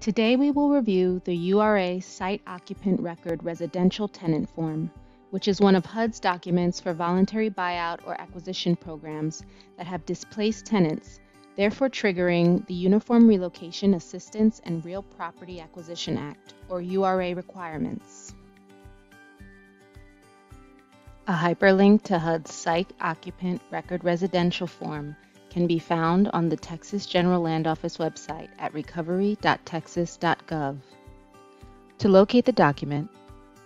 Today we will review the URA Site Occupant Record Residential Tenant Form, which is one of HUD's documents for voluntary buyout or acquisition programs that have displaced tenants, therefore triggering the Uniform Relocation Assistance and Real Property Acquisition Act, or URA requirements. A hyperlink to HUD's Site Occupant Record Residential Form can be found on the Texas General Land Office website at recovery.texas.gov. To locate the document,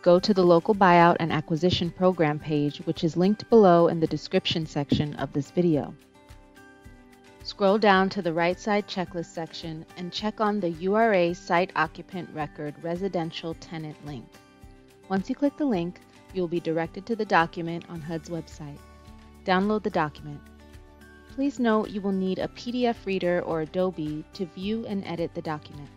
go to the Local Buyout and Acquisition Program page, which is linked below in the description section of this video. Scroll down to the right side checklist section and check on the URA Site Occupant Record Residential Tenant link. Once you click the link, you will be directed to the document on HUD's website. Download the document. Please note you will need a PDF reader or Adobe to view and edit the document.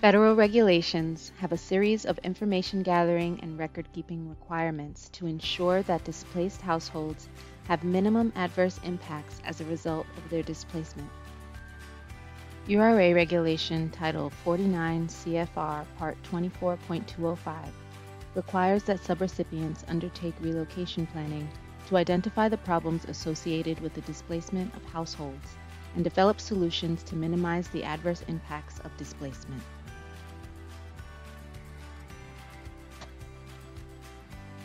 Federal regulations have a series of information gathering and record keeping requirements to ensure that displaced households have minimum adverse impacts as a result of their displacement. URA Regulation Title 49 CFR Part 24.205 requires that subrecipients undertake relocation planning to identify the problems associated with the displacement of households and develop solutions to minimize the adverse impacts of displacement.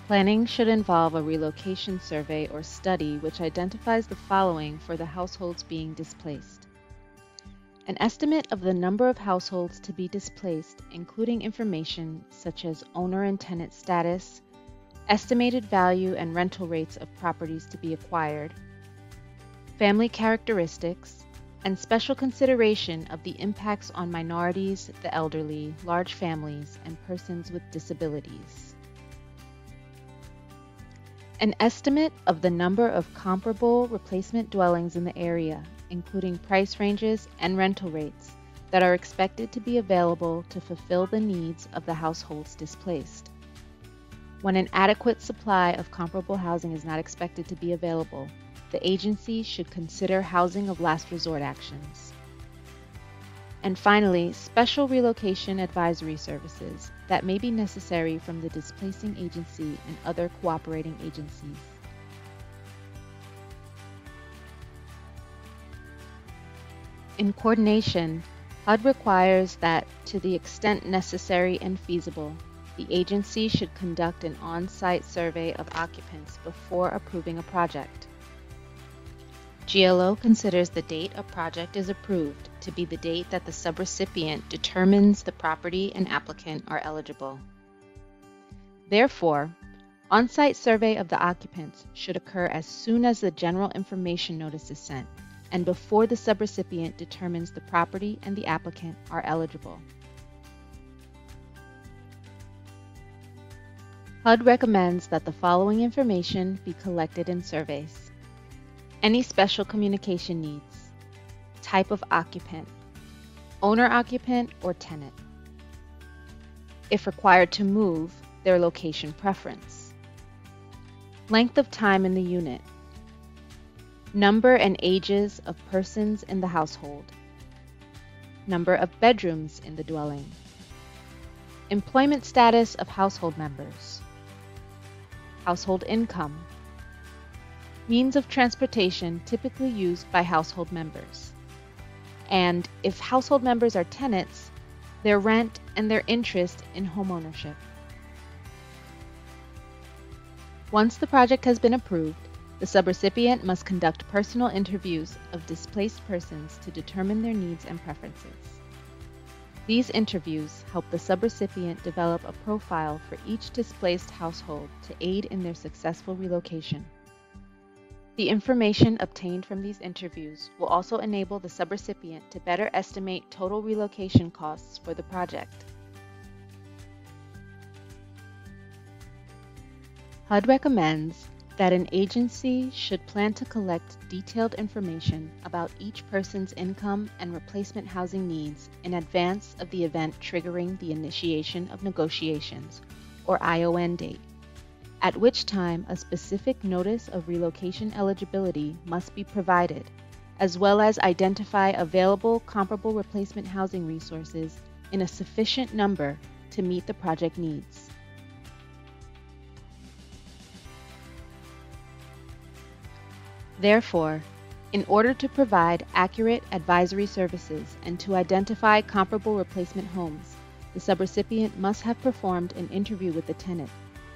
Planning should involve a relocation survey or study which identifies the following for the households being displaced. An estimate of the number of households to be displaced, including information such as owner and tenant status, estimated value and rental rates of properties to be acquired, family characteristics, and special consideration of the impacts on minorities, the elderly, large families, and persons with disabilities. An estimate of the number of comparable replacement dwellings in the area including price ranges and rental rates, that are expected to be available to fulfill the needs of the households displaced. When an adequate supply of comparable housing is not expected to be available, the agency should consider housing of last resort actions. And finally, special relocation advisory services that may be necessary from the displacing agency and other cooperating agencies. In coordination, HUD requires that, to the extent necessary and feasible, the agency should conduct an on-site survey of occupants before approving a project. GLO considers the date a project is approved to be the date that the subrecipient determines the property and applicant are eligible. Therefore, on-site survey of the occupants should occur as soon as the general information notice is sent and before the subrecipient determines the property and the applicant are eligible. HUD recommends that the following information be collected in surveys. Any special communication needs, type of occupant, owner-occupant or tenant. If required to move, their location preference. Length of time in the unit, Number and ages of persons in the household. Number of bedrooms in the dwelling. Employment status of household members. Household income. Means of transportation typically used by household members. And if household members are tenants, their rent and their interest in homeownership. Once the project has been approved, the subrecipient must conduct personal interviews of displaced persons to determine their needs and preferences. These interviews help the subrecipient develop a profile for each displaced household to aid in their successful relocation. The information obtained from these interviews will also enable the subrecipient to better estimate total relocation costs for the project. HUD recommends that an agency should plan to collect detailed information about each person's income and replacement housing needs in advance of the event triggering the initiation of negotiations, or ION date, at which time a specific notice of relocation eligibility must be provided as well as identify available comparable replacement housing resources in a sufficient number to meet the project needs. Therefore, in order to provide accurate advisory services and to identify comparable replacement homes, the subrecipient must have performed an interview with the tenant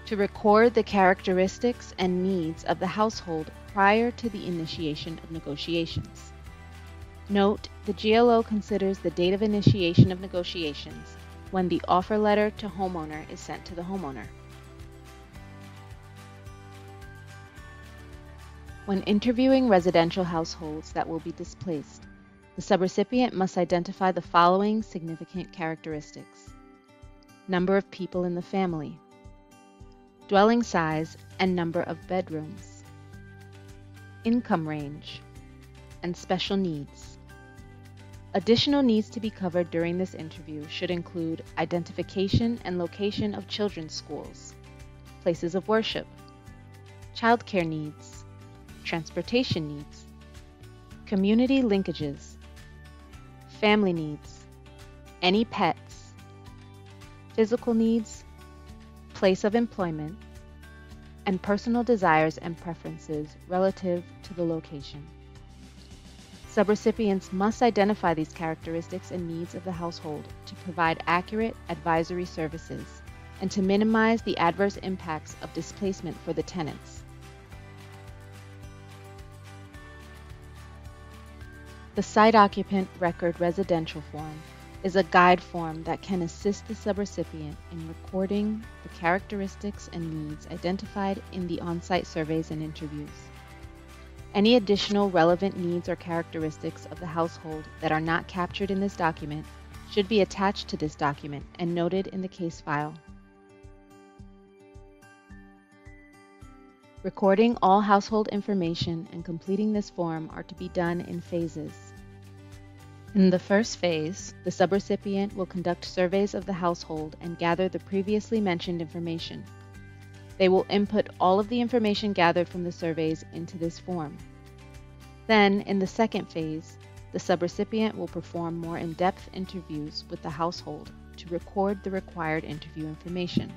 to record the characteristics and needs of the household prior to the initiation of negotiations. Note, the GLO considers the date of initiation of negotiations when the offer letter to homeowner is sent to the homeowner. When interviewing residential households that will be displaced, the subrecipient must identify the following significant characteristics. Number of people in the family, dwelling size and number of bedrooms, income range, and special needs. Additional needs to be covered during this interview should include identification and location of children's schools, places of worship, childcare needs, transportation needs, community linkages, family needs, any pets, physical needs, place of employment, and personal desires and preferences relative to the location. Subrecipients must identify these characteristics and needs of the household to provide accurate advisory services and to minimize the adverse impacts of displacement for the tenants. The Site Occupant Record Residential Form is a guide form that can assist the subrecipient in recording the characteristics and needs identified in the on-site surveys and interviews. Any additional relevant needs or characteristics of the household that are not captured in this document should be attached to this document and noted in the case file. Recording all household information and completing this form are to be done in phases. In the first phase, the subrecipient will conduct surveys of the household and gather the previously mentioned information. They will input all of the information gathered from the surveys into this form. Then, in the second phase, the subrecipient will perform more in-depth interviews with the household to record the required interview information.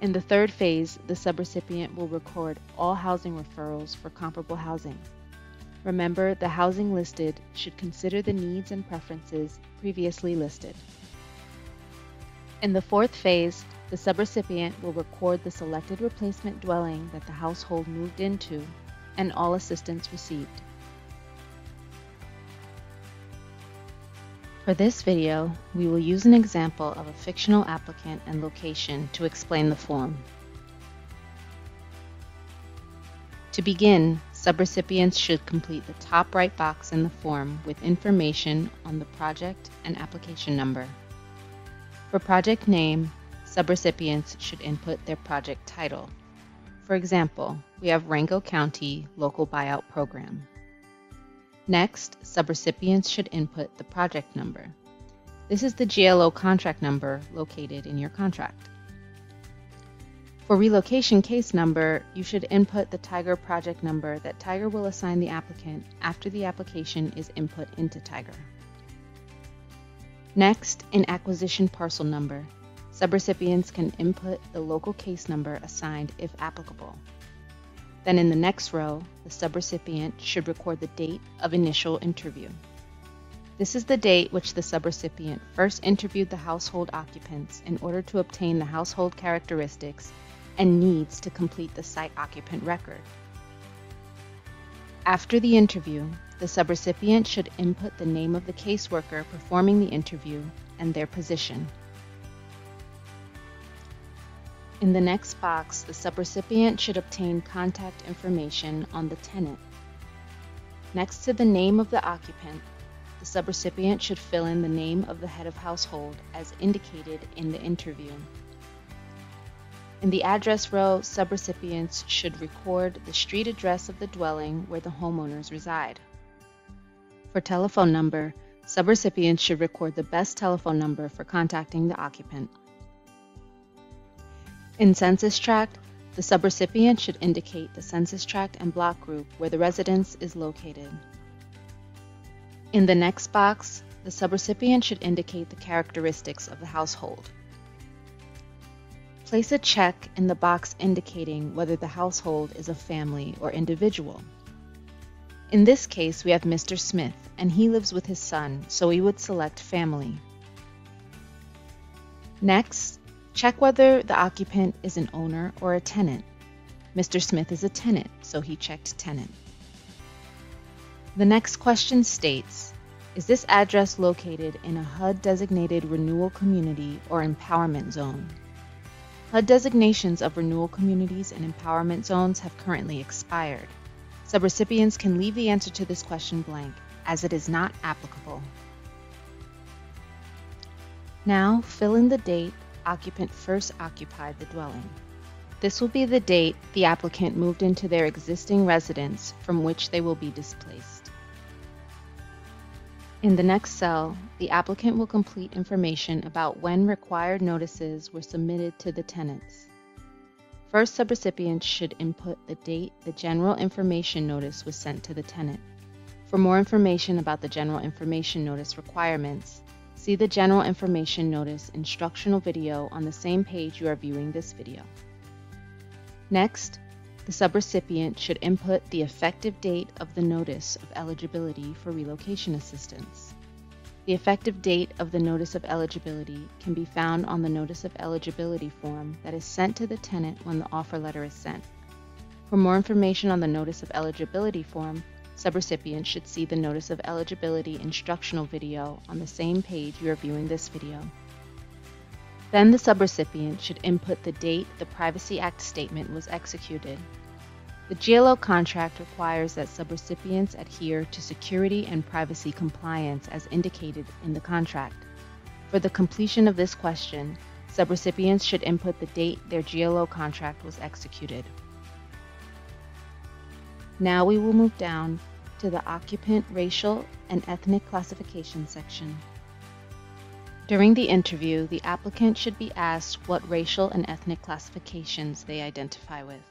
In the third phase, the subrecipient will record all housing referrals for comparable housing. Remember, the housing listed should consider the needs and preferences previously listed. In the fourth phase, the subrecipient will record the selected replacement dwelling that the household moved into and all assistance received. For this video, we will use an example of a fictional applicant and location to explain the form. To begin, subrecipients should complete the top right box in the form with information on the project and application number. For project name, subrecipients should input their project title. For example, we have Rango County Local Buyout Program. Next, subrecipients should input the project number. This is the GLO contract number located in your contract. For relocation case number, you should input the TIGR project number that TIGR will assign the applicant after the application is input into TIGR. Next, in acquisition parcel number, subrecipients can input the local case number assigned if applicable. Then in the next row, the subrecipient should record the date of initial interview. This is the date which the subrecipient first interviewed the household occupants in order to obtain the household characteristics and needs to complete the site occupant record. After the interview, the subrecipient should input the name of the caseworker performing the interview and their position. In the next box, the subrecipient should obtain contact information on the tenant. Next to the name of the occupant, the subrecipient should fill in the name of the head of household as indicated in the interview. In the address row, subrecipients should record the street address of the dwelling where the homeowners reside. For telephone number, subrecipients should record the best telephone number for contacting the occupant. In census tract, The subrecipient should indicate the census tract and block group where the residence is located. In the next box, the subrecipient should indicate the characteristics of the household. Place a check in the box indicating whether the household is a family or individual. In this case, we have Mr. Smith, and he lives with his son, so we would select family. Next, check whether the occupant is an owner or a tenant. Mr. Smith is a tenant, so he checked tenant. The next question states, is this address located in a HUD designated renewal community or empowerment zone? HUD designations of renewal communities and empowerment zones have currently expired. Subrecipients can leave the answer to this question blank, as it is not applicable. Now, fill in the date occupant first occupied the dwelling. This will be the date the applicant moved into their existing residence from which they will be displaced. In the next cell, the applicant will complete information about when required notices were submitted to the tenants. First subrecipient should input the date the general information notice was sent to the tenant. For more information about the general information notice requirements, see the general information notice instructional video on the same page you are viewing this video. Next, the subrecipient should input the effective date of the notice of eligibility for relocation assistance. The effective date of the notice of eligibility can be found on the notice of eligibility form that is sent to the tenant when the offer letter is sent. For more information on the notice of eligibility form, subrecipients should see the notice of eligibility instructional video on the same page you are viewing this video. Then the subrecipient should input the date the Privacy Act statement was executed the GLO contract requires that subrecipients adhere to security and privacy compliance as indicated in the contract. For the completion of this question, subrecipients should input the date their GLO contract was executed. Now we will move down to the occupant racial and ethnic classification section. During the interview, the applicant should be asked what racial and ethnic classifications they identify with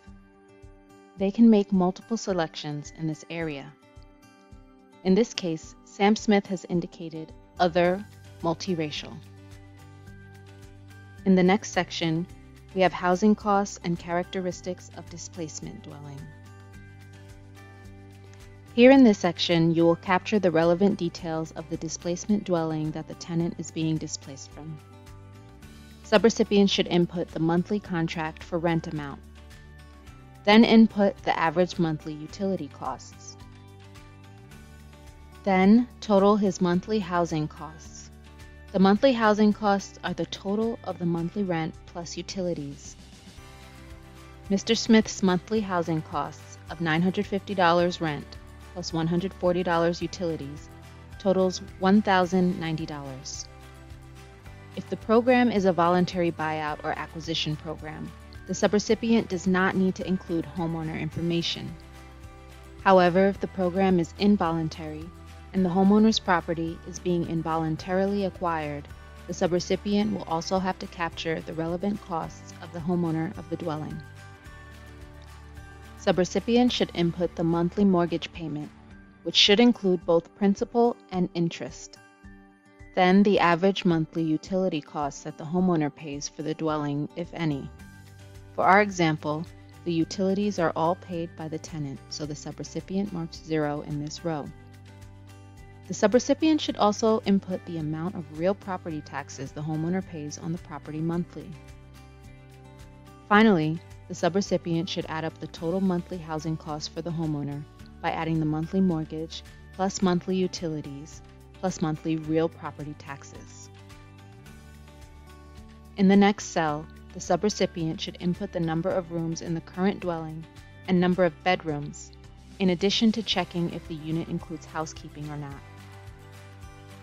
they can make multiple selections in this area. In this case, Sam Smith has indicated other multiracial. In the next section, we have housing costs and characteristics of displacement dwelling. Here in this section, you will capture the relevant details of the displacement dwelling that the tenant is being displaced from. Subrecipients should input the monthly contract for rent amount then input the average monthly utility costs. Then total his monthly housing costs. The monthly housing costs are the total of the monthly rent plus utilities. Mr. Smith's monthly housing costs of $950 rent plus $140 utilities totals $1,090. If the program is a voluntary buyout or acquisition program, the subrecipient does not need to include homeowner information. However, if the program is involuntary and the homeowner's property is being involuntarily acquired, the subrecipient will also have to capture the relevant costs of the homeowner of the dwelling. Subrecipient should input the monthly mortgage payment, which should include both principal and interest. Then the average monthly utility costs that the homeowner pays for the dwelling, if any. For our example, the utilities are all paid by the tenant, so the subrecipient marks zero in this row. The subrecipient should also input the amount of real property taxes the homeowner pays on the property monthly. Finally, the subrecipient should add up the total monthly housing costs for the homeowner by adding the monthly mortgage plus monthly utilities plus monthly real property taxes. In the next cell, the subrecipient should input the number of rooms in the current dwelling and number of bedrooms, in addition to checking if the unit includes housekeeping or not.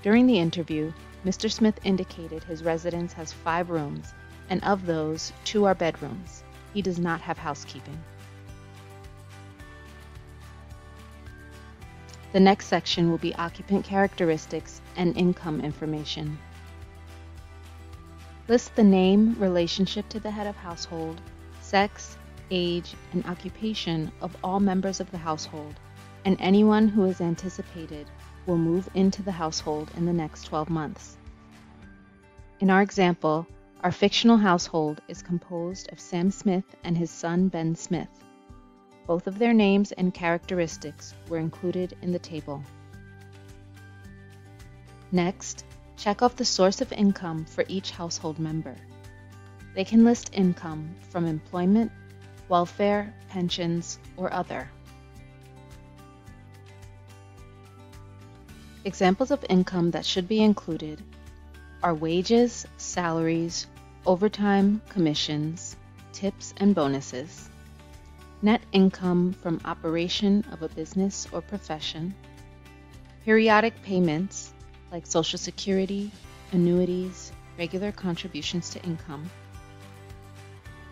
During the interview, Mr. Smith indicated his residence has five rooms, and of those, two are bedrooms. He does not have housekeeping. The next section will be occupant characteristics and income information. List the name, relationship to the head of household, sex, age, and occupation of all members of the household and anyone who is anticipated will move into the household in the next 12 months. In our example, our fictional household is composed of Sam Smith and his son Ben Smith. Both of their names and characteristics were included in the table. Next, check off the source of income for each household member. They can list income from employment, welfare, pensions, or other. Examples of income that should be included are wages, salaries, overtime, commissions, tips, and bonuses, net income from operation of a business or profession, periodic payments like Social Security, annuities, regular contributions to income,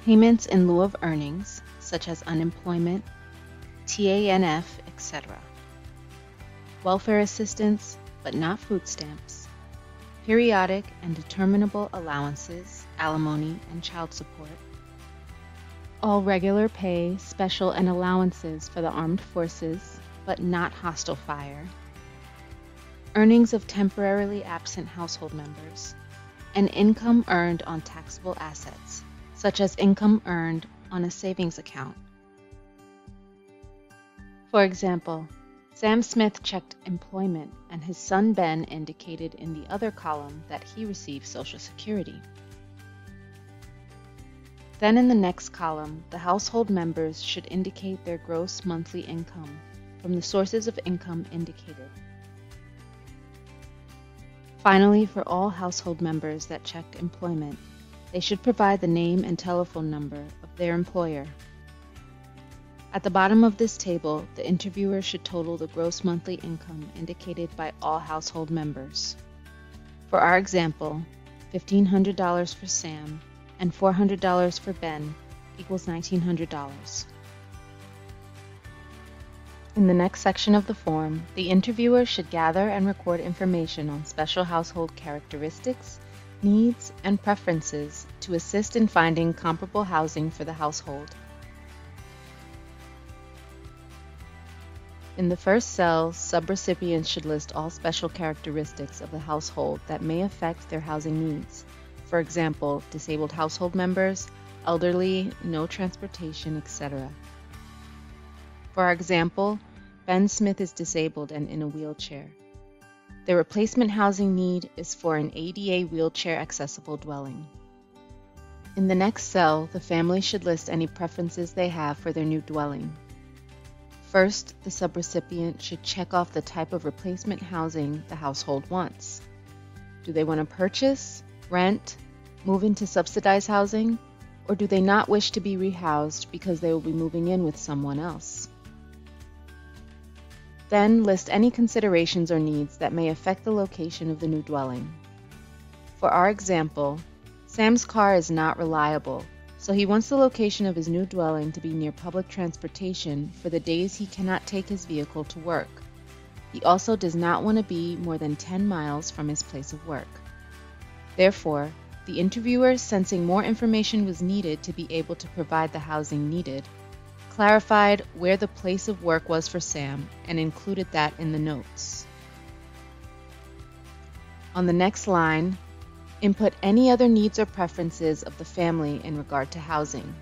payments in lieu of earnings such as unemployment, TANF, etc., welfare assistance but not food stamps, periodic and determinable allowances, alimony, and child support, all regular pay, special, and allowances for the armed forces, but not hostile fire, earnings of temporarily absent household members, and income earned on taxable assets, such as income earned on a savings account. For example, Sam Smith checked employment, and his son Ben indicated in the other column that he received Social Security. Then in the next column, the household members should indicate their gross monthly income from the sources of income indicated. Finally, for all household members that check employment, they should provide the name and telephone number of their employer. At the bottom of this table, the interviewer should total the gross monthly income indicated by all household members. For our example, $1,500 for Sam and $400 for Ben equals $1,900. In the next section of the form, the interviewer should gather and record information on special household characteristics, needs, and preferences to assist in finding comparable housing for the household. In the first cell, subrecipients should list all special characteristics of the household that may affect their housing needs. For example, disabled household members, elderly, no transportation, etc. For example, Ben Smith is disabled and in a wheelchair. The replacement housing need is for an ADA wheelchair accessible dwelling. In the next cell, the family should list any preferences they have for their new dwelling. First, the subrecipient should check off the type of replacement housing the household wants. Do they want to purchase, rent, move into subsidized housing, or do they not wish to be rehoused because they will be moving in with someone else? Then list any considerations or needs that may affect the location of the new dwelling. For our example, Sam's car is not reliable so he wants the location of his new dwelling to be near public transportation for the days he cannot take his vehicle to work. He also does not want to be more than 10 miles from his place of work. Therefore, the interviewer, sensing more information was needed to be able to provide the housing needed, clarified where the place of work was for Sam and included that in the notes. On the next line, Input any other needs or preferences of the family in regard to housing.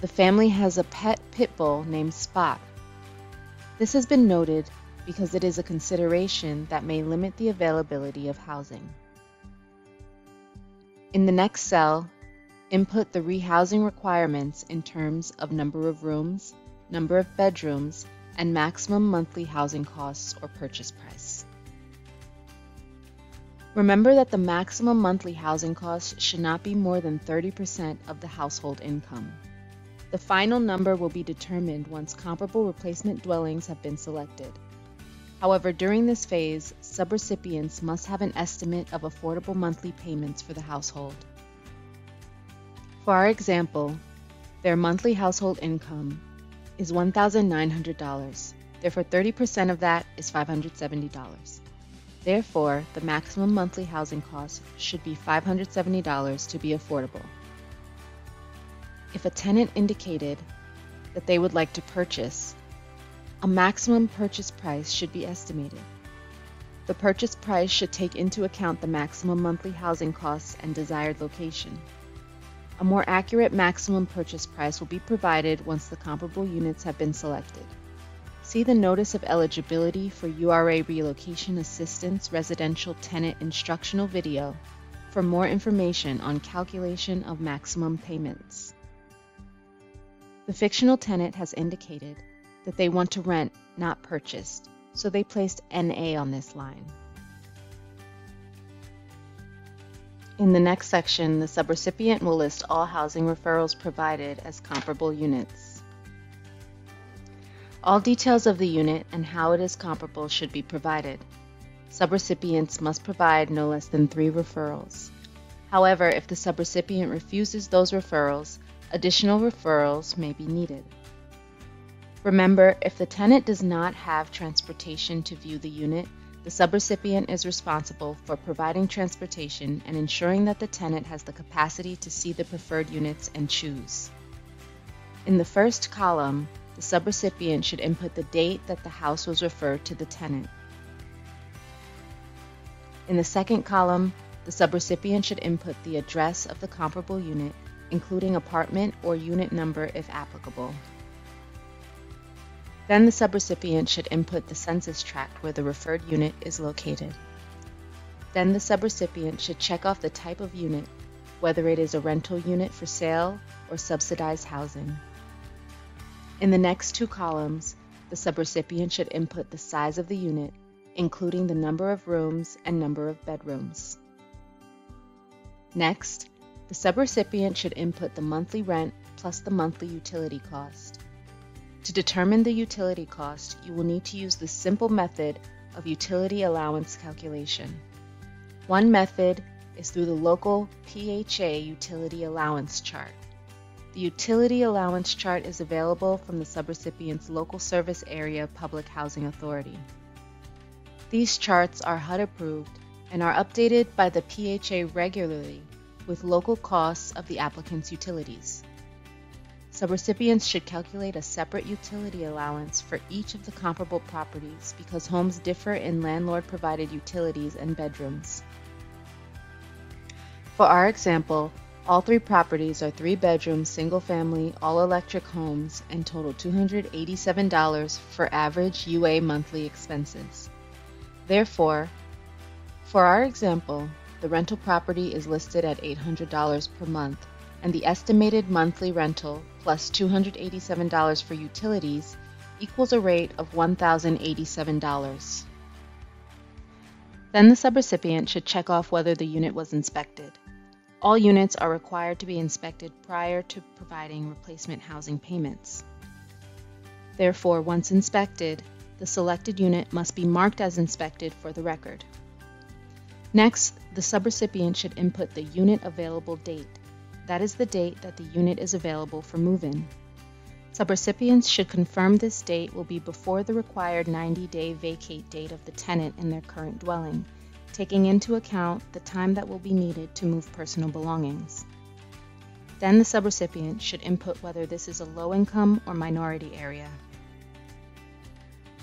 The family has a pet pit bull named Spot. This has been noted because it is a consideration that may limit the availability of housing. In the next cell, input the rehousing requirements in terms of number of rooms, number of bedrooms, and maximum monthly housing costs or purchase price. Remember that the maximum monthly housing cost should not be more than 30% of the household income. The final number will be determined once comparable replacement dwellings have been selected. However, during this phase, subrecipients must have an estimate of affordable monthly payments for the household. For our example, their monthly household income is $1,900. Therefore, 30% of that is $570. Therefore, the maximum monthly housing cost should be $570 to be affordable. if a tenant indicated that they would like to purchase, a maximum purchase price should be estimated. The purchase price should take into account the maximum monthly housing costs and desired location. A more accurate maximum purchase price will be provided once the comparable units have been selected. See the Notice of Eligibility for URA Relocation Assistance Residential Tenant Instructional video for more information on calculation of maximum payments. The fictional tenant has indicated that they want to rent, not purchased, so they placed NA on this line. In the next section, the subrecipient will list all housing referrals provided as comparable units. All details of the unit and how it is comparable should be provided. Subrecipients must provide no less than three referrals. However, if the subrecipient refuses those referrals, additional referrals may be needed. Remember, if the tenant does not have transportation to view the unit, the subrecipient is responsible for providing transportation and ensuring that the tenant has the capacity to see the preferred units and choose. In the first column, the subrecipient should input the date that the house was referred to the tenant. In the second column, the subrecipient should input the address of the comparable unit, including apartment or unit number if applicable. Then the subrecipient should input the census tract where the referred unit is located. Then the subrecipient should check off the type of unit, whether it is a rental unit for sale or subsidized housing. In the next two columns, the subrecipient should input the size of the unit, including the number of rooms and number of bedrooms. Next, the subrecipient should input the monthly rent plus the monthly utility cost. To determine the utility cost, you will need to use the simple method of utility allowance calculation. One method is through the local PHA utility allowance chart. The utility allowance chart is available from the subrecipient's local service area public housing authority. These charts are HUD approved and are updated by the PHA regularly with local costs of the applicant's utilities. Subrecipients should calculate a separate utility allowance for each of the comparable properties because homes differ in landlord-provided utilities and bedrooms. For our example, all three properties are three-bedroom, single-family, all-electric homes and total $287 for average UA monthly expenses. Therefore, for our example, the rental property is listed at $800 per month and the estimated monthly rental plus $287 for utilities equals a rate of $1,087. Then the subrecipient should check off whether the unit was inspected. All units are required to be inspected prior to providing replacement housing payments. Therefore, once inspected, the selected unit must be marked as inspected for the record. Next, the subrecipient should input the unit available date that is the date that the unit is available for move-in. Subrecipients should confirm this date will be before the required 90-day vacate date of the tenant in their current dwelling, taking into account the time that will be needed to move personal belongings. Then the subrecipient should input whether this is a low-income or minority area.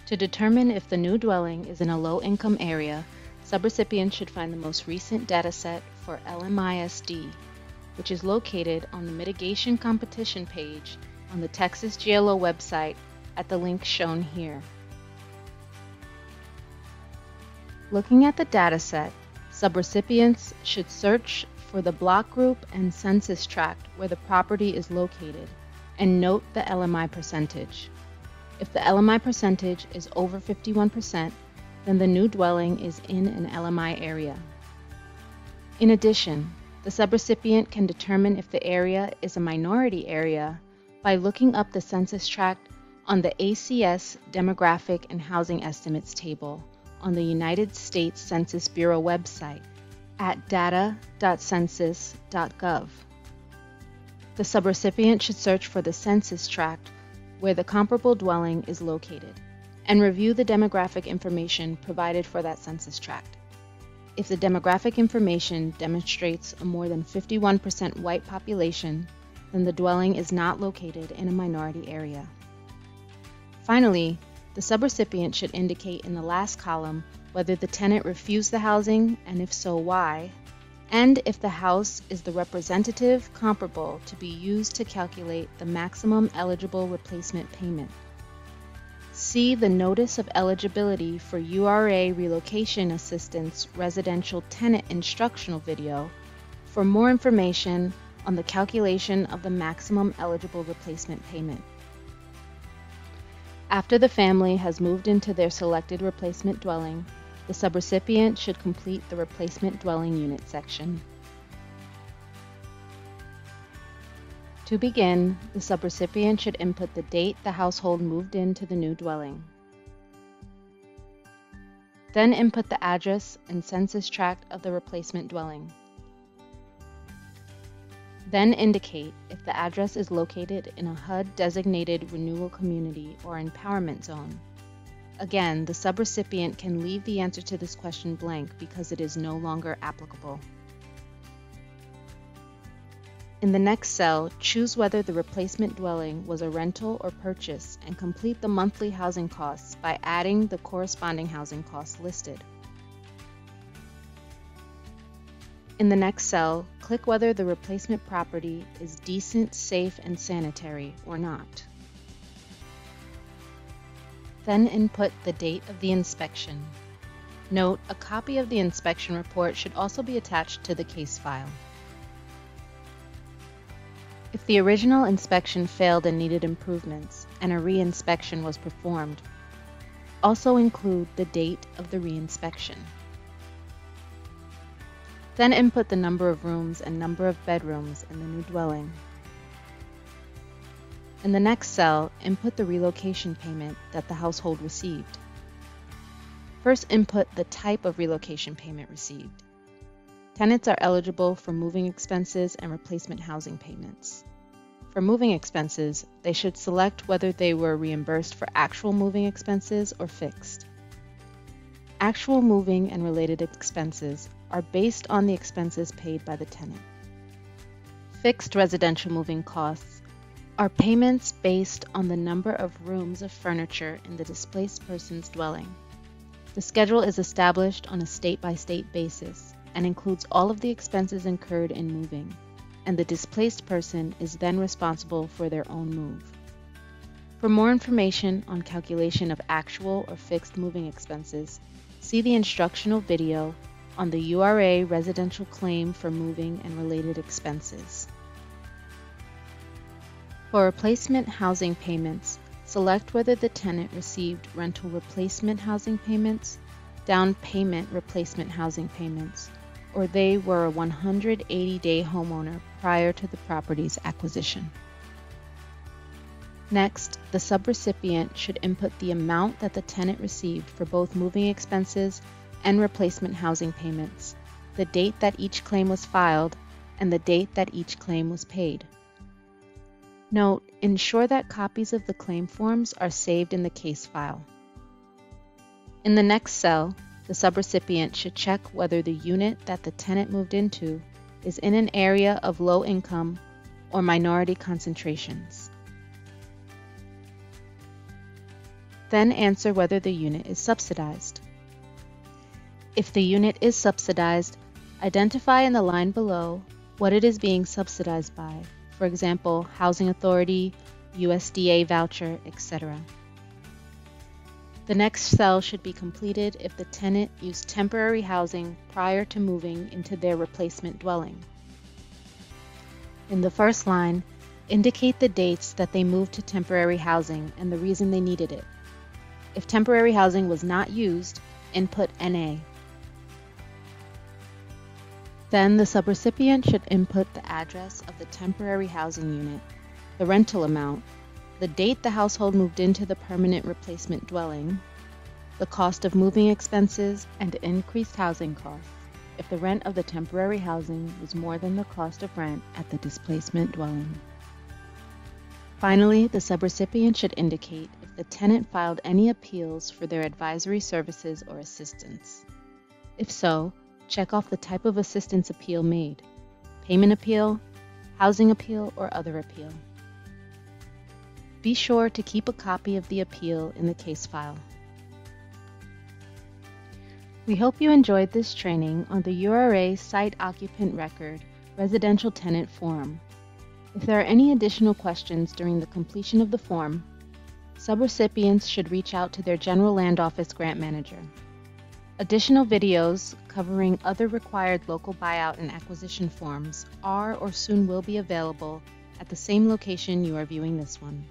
To determine if the new dwelling is in a low-income area, subrecipients should find the most recent dataset for LMISD which is located on the mitigation competition page on the Texas GLO website at the link shown here. Looking at the dataset, subrecipients should search for the block group and census tract where the property is located and note the LMI percentage. If the LMI percentage is over 51%, then the new dwelling is in an LMI area. In addition, the subrecipient can determine if the area is a minority area by looking up the census tract on the ACS Demographic and Housing Estimates table on the United States Census Bureau website at data.census.gov. The subrecipient should search for the census tract where the comparable dwelling is located and review the demographic information provided for that census tract. If the demographic information demonstrates a more than 51% white population, then the dwelling is not located in a minority area. Finally, the subrecipient should indicate in the last column whether the tenant refused the housing and if so, why, and if the house is the representative comparable to be used to calculate the maximum eligible replacement payment. See the Notice of Eligibility for URA Relocation Assistance Residential Tenant Instructional video for more information on the calculation of the maximum eligible replacement payment. After the family has moved into their selected replacement dwelling, the subrecipient should complete the replacement dwelling unit section. To begin, the subrecipient should input the date the household moved into the new dwelling. Then input the address and census tract of the replacement dwelling. Then indicate if the address is located in a HUD designated renewal community or empowerment zone. Again, the subrecipient can leave the answer to this question blank because it is no longer applicable. In the next cell, choose whether the replacement dwelling was a rental or purchase and complete the monthly housing costs by adding the corresponding housing costs listed. In the next cell, click whether the replacement property is decent, safe, and sanitary or not. Then input the date of the inspection. Note, a copy of the inspection report should also be attached to the case file. If the original inspection failed and needed improvements, and a re-inspection was performed, also include the date of the re-inspection. Then input the number of rooms and number of bedrooms in the new dwelling. In the next cell, input the relocation payment that the household received. First input the type of relocation payment received. Tenants are eligible for moving expenses and replacement housing payments. For moving expenses, they should select whether they were reimbursed for actual moving expenses or fixed. Actual moving and related expenses are based on the expenses paid by the tenant. Fixed residential moving costs are payments based on the number of rooms of furniture in the displaced person's dwelling. The schedule is established on a state by state basis and includes all of the expenses incurred in moving, and the displaced person is then responsible for their own move. For more information on calculation of actual or fixed moving expenses, see the instructional video on the URA residential claim for moving and related expenses. For replacement housing payments, select whether the tenant received rental replacement housing payments, down payment replacement housing payments, or they were a 180 day homeowner prior to the property's acquisition. Next, the subrecipient should input the amount that the tenant received for both moving expenses and replacement housing payments, the date that each claim was filed, and the date that each claim was paid. Note, ensure that copies of the claim forms are saved in the case file. In the next cell, the subrecipient should check whether the unit that the tenant moved into is in an area of low income or minority concentrations. Then answer whether the unit is subsidized. If the unit is subsidized, identify in the line below what it is being subsidized by, for example, Housing Authority, USDA voucher, etc. The next cell should be completed if the tenant used temporary housing prior to moving into their replacement dwelling. In the first line, indicate the dates that they moved to temporary housing and the reason they needed it. If temporary housing was not used, input NA. Then the subrecipient should input the address of the temporary housing unit, the rental amount, the date the household moved into the permanent replacement dwelling, the cost of moving expenses, and increased housing costs if the rent of the temporary housing was more than the cost of rent at the displacement dwelling. Finally, the subrecipient should indicate if the tenant filed any appeals for their advisory services or assistance. If so, check off the type of assistance appeal made payment appeal, housing appeal, or other appeal. Be sure to keep a copy of the appeal in the case file. We hope you enjoyed this training on the URA Site Occupant Record Residential Tenant Form. If there are any additional questions during the completion of the form, subrecipients should reach out to their General Land Office grant manager. Additional videos covering other required local buyout and acquisition forms are or soon will be available at the same location you are viewing this one.